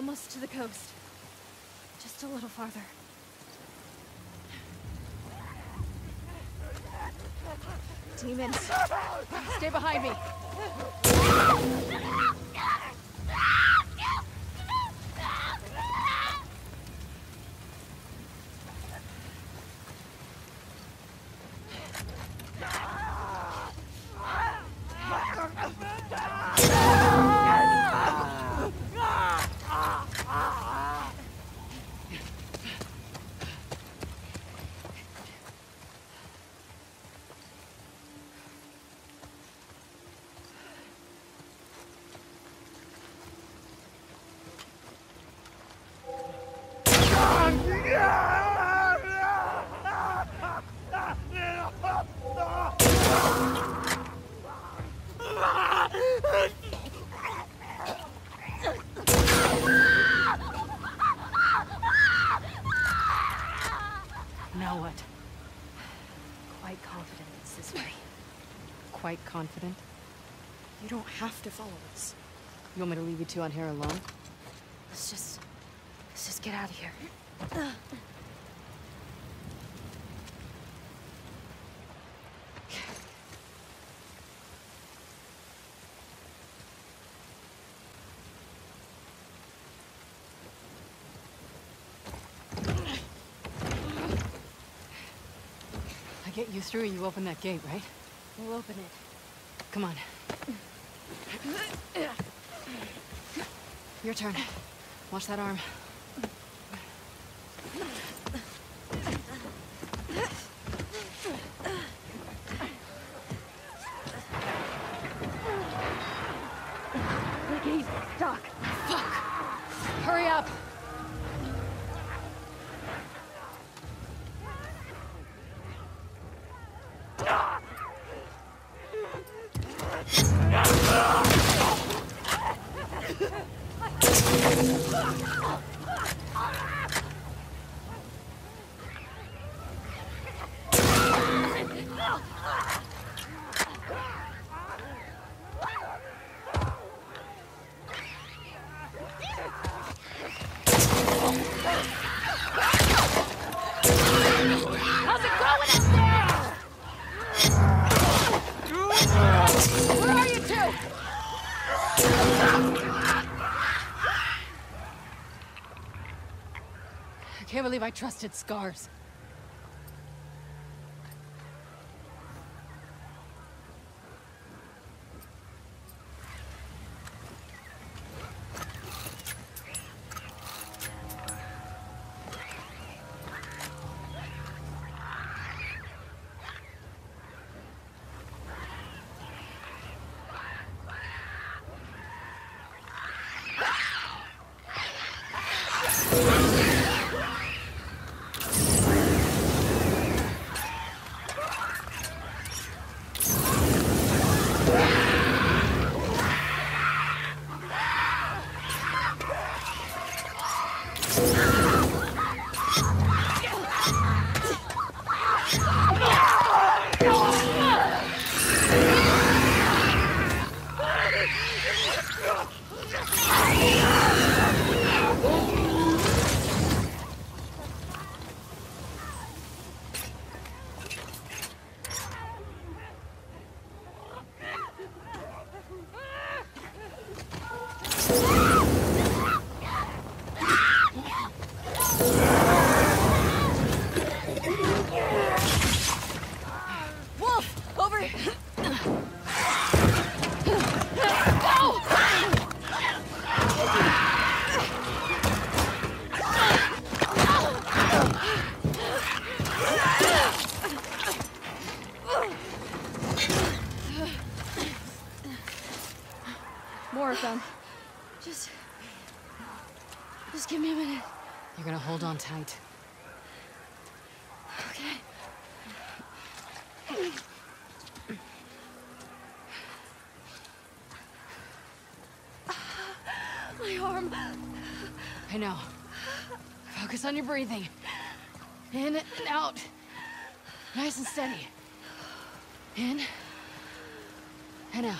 Almost to the coast. Just a little farther. Demons! Stay behind me! Now what? Quite confident it's this way. Quite confident? You don't have to follow us. You want me to leave you two on here alone? Let's just... Let's just get out of here. I get you through, and you open that gate, right? We'll open it. Come on. Your turn. Watch that arm. Can't believe I trusted Scars. Yeah! My arm. I know. Focus on your breathing. In and out. Nice and steady. In and out.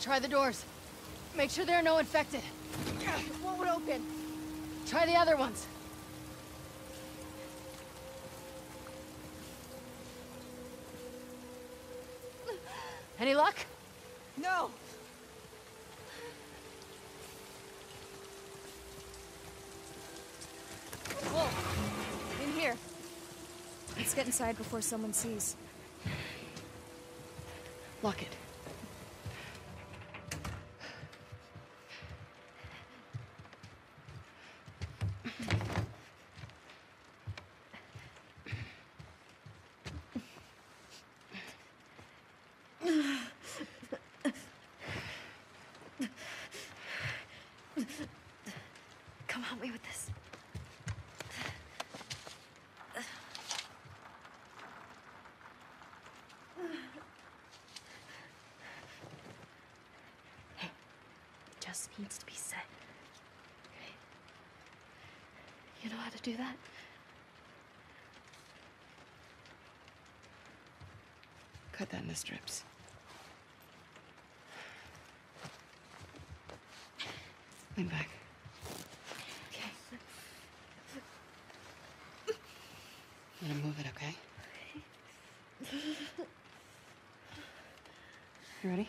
Try the doors. Make sure there are no infected. It won't open. Try the other ones. Any luck? No! Whoa! In here. Let's get inside before someone sees. Lock it. Just needs to be. Okay? You know how to do that? Cut that into strips. Lean back. Okay. I'm gonna move it, okay? You ready?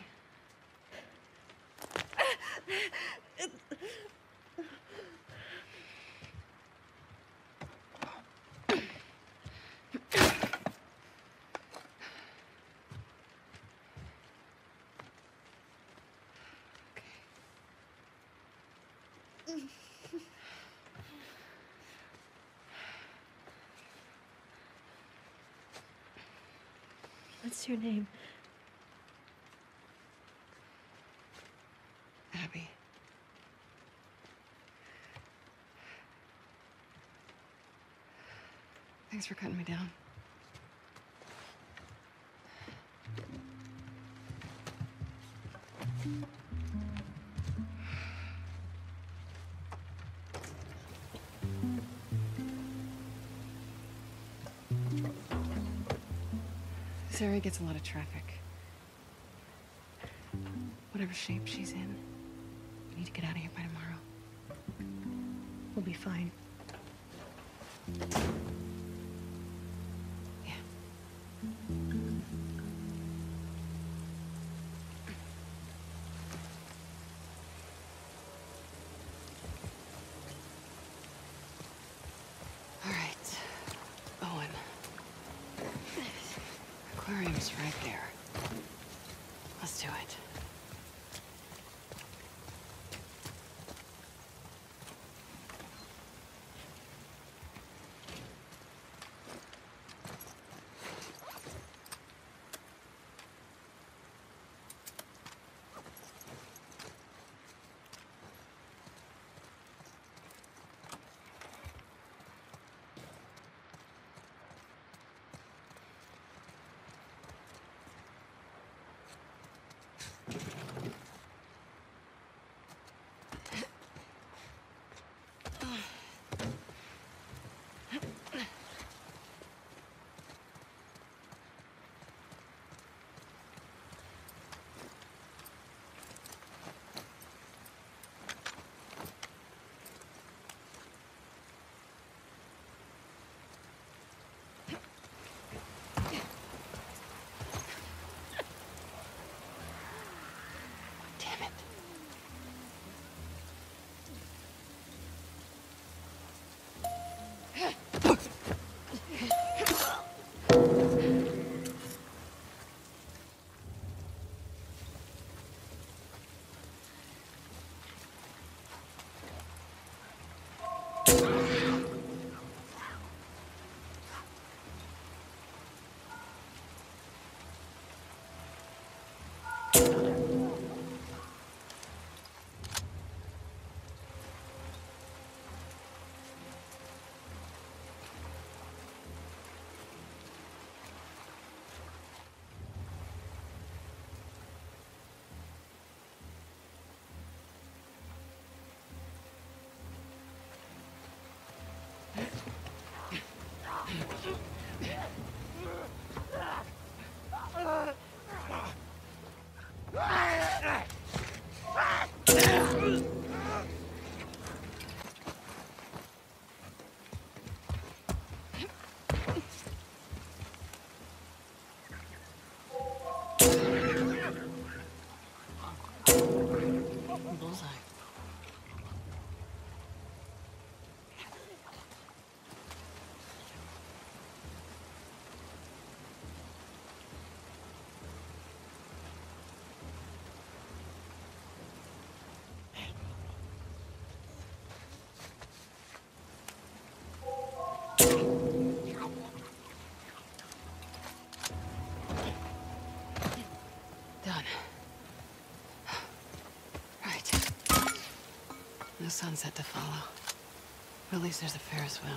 What's your name? Abby. Thanks for cutting me down. This area gets a lot of traffic. Whatever shape she's in, we need to get out of here by tomorrow. We'll be fine. Aquarium's right there. Sunset to follow. But at least there's a Ferris wheel.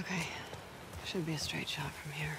Okay. Should be a straight shot from here.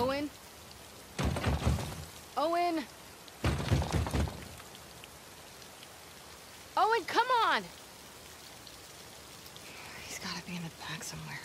Owen? Owen? Owen, come on! He's gotta be in the back somewhere.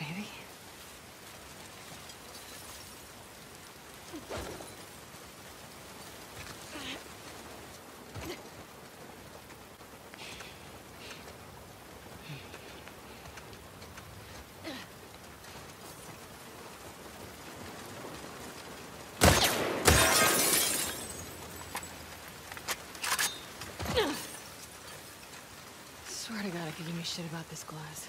Maybe? Swear to God, I could give me shit about this glass.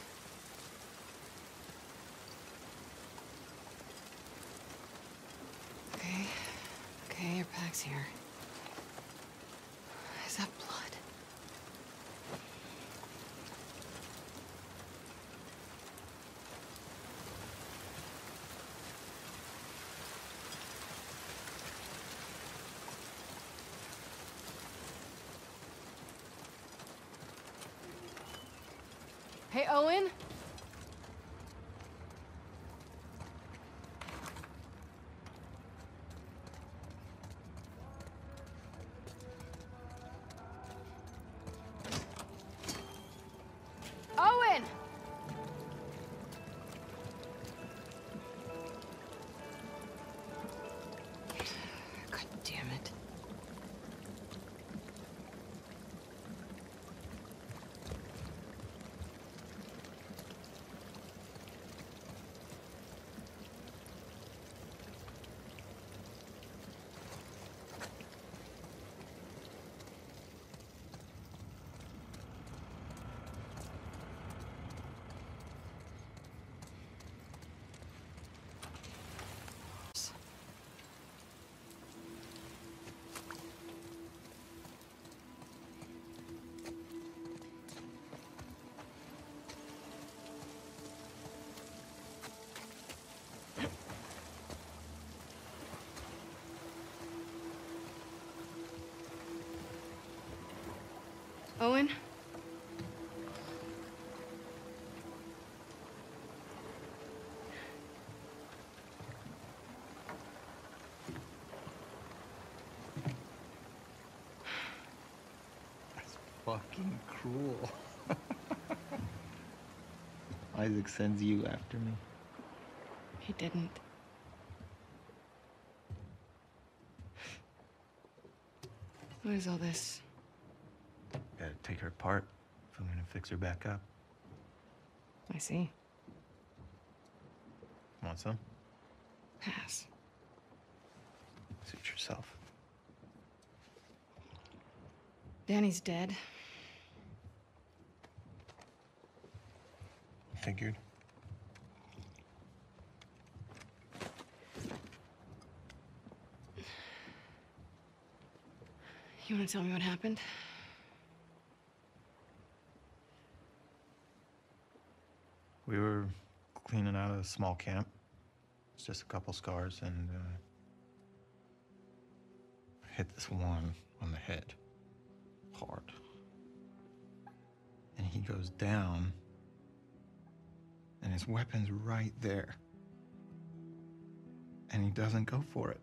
Okay. Okay, here. Is that blood? Hey? Owen! Owen? That's fucking cruel. Isaac sends you after me. He didn't. What is all this? Her apart if I'm gonna fix her back up. I see. Want some? Pass. Suit yourself. Danny's dead. Figured. You want to tell me what happened? We were cleaning out a small camp. It's just a couple scars and uh, hit this one on the head hard. And he goes down and his weapon's right there. And he doesn't go for it.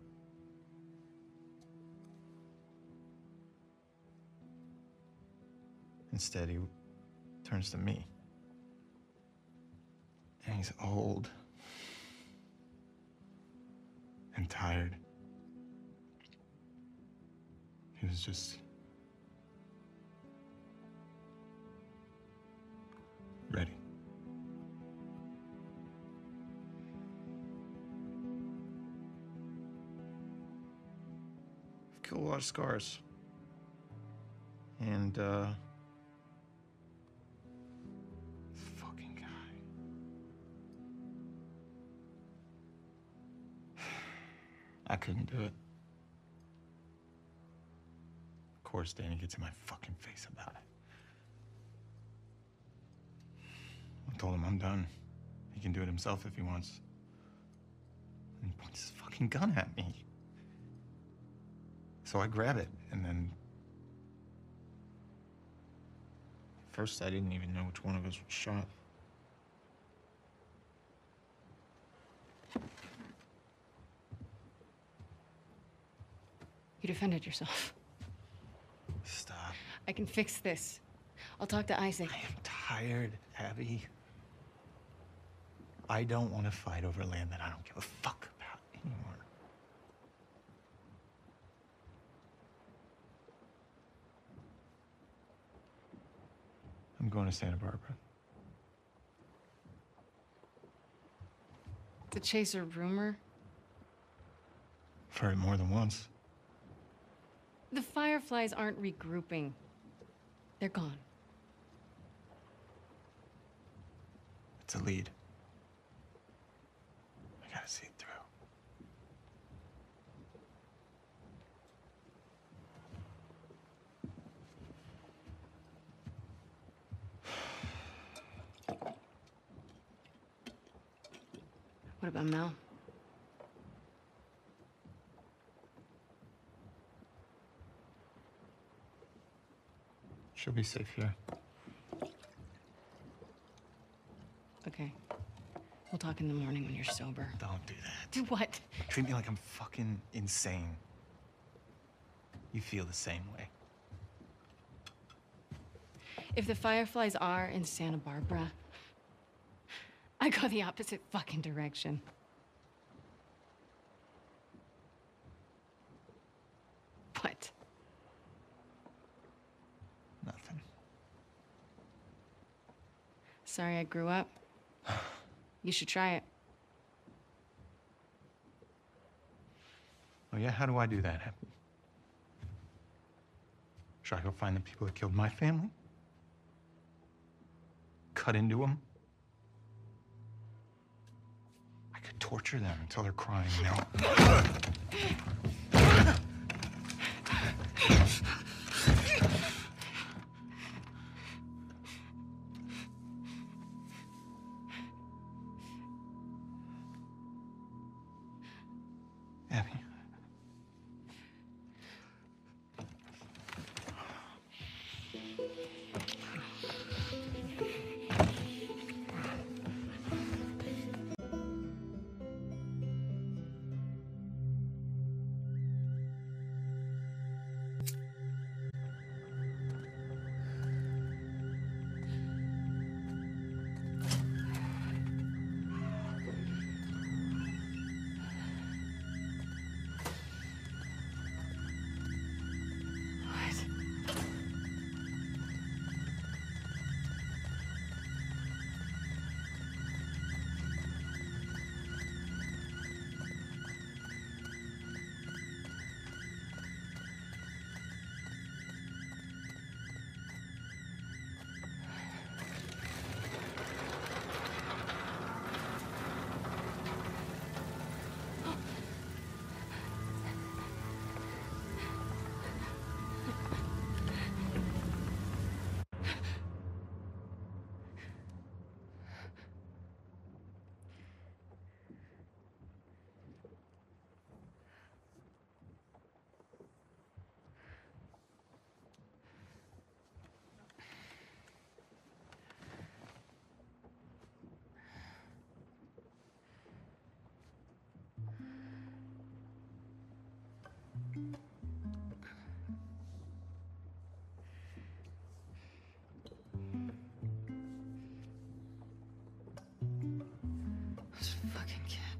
Instead, he turns to me. And he's old. And tired. He was just. ready. I've killed a lot of scars. And, uh, Course, Danny gets in my fucking face about it. I told him I'm done. He can do it himself if he wants. And he points his fucking gun at me. So I grab it, and then. First, I didn't even know which one of us was shot. You defended yourself. Stop. I can fix this. I'll talk to Isaac. I am tired, Abby. I don't want to fight over land that I don't give a fuck about anymore. I'm going to Santa Barbara. To chase a rumor. I've heard it more than once. The Fireflies aren't regrouping. They're gone. It's a lead. I gotta see it through. What about Mel? She'll be safe here. Okay. We'll talk in the morning when you're sober. Don't do that. Do what? Treat me like I'm fucking insane. You feel the same way. If the Fireflies are in Santa Barbara, I go the opposite fucking direction. What? Nothing. Sorry I grew up. You should try it. Oh yeah, how do I do that? Should I go find the people that killed my family? Cut into them? I could torture them until they're crying, you know? Fucking kid.